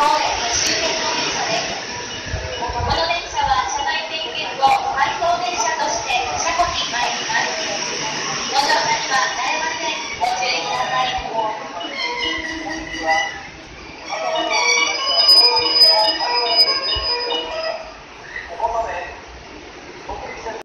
高两块钱